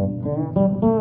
Música